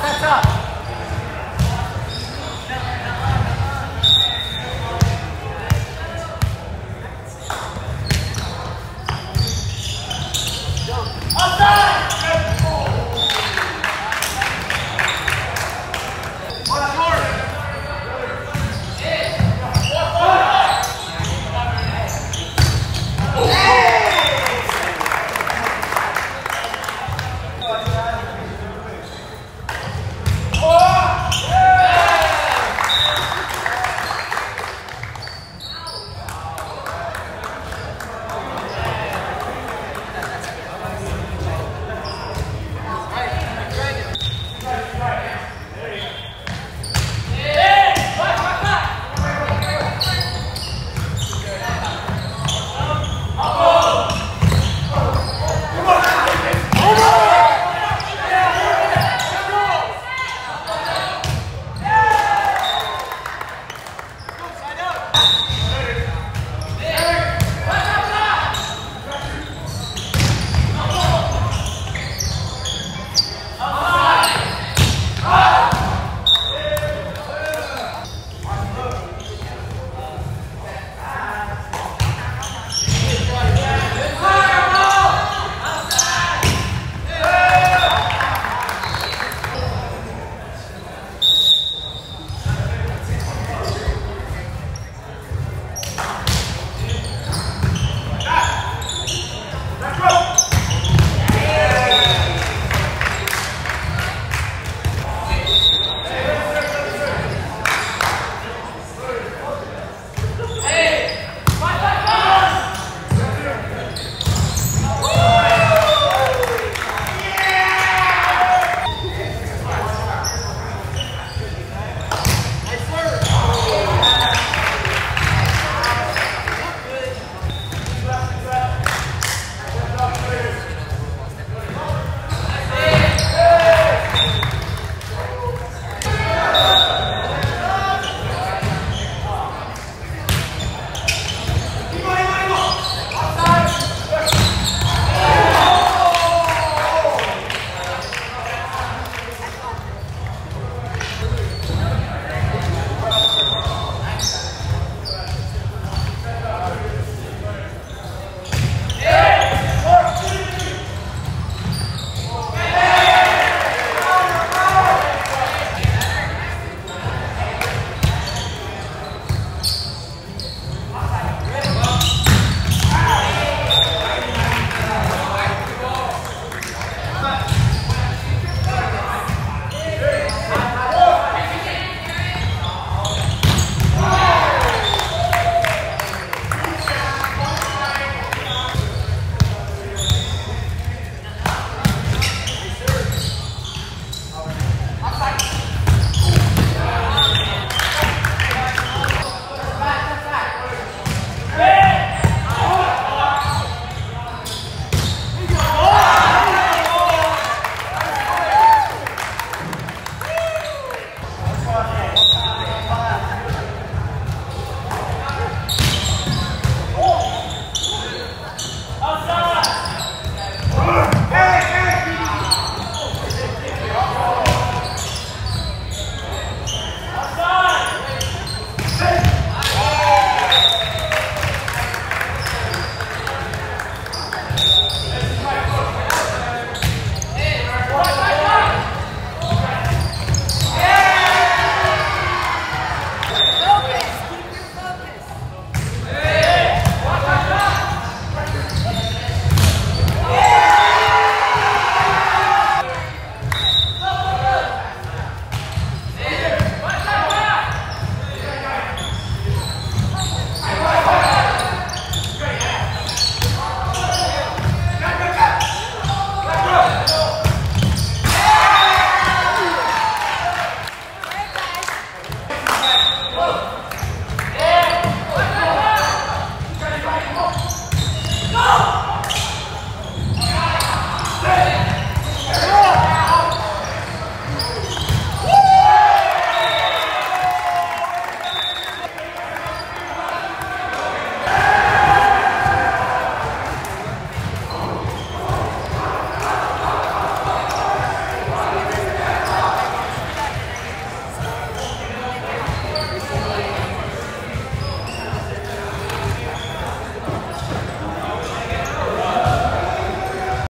stop, stop, stop.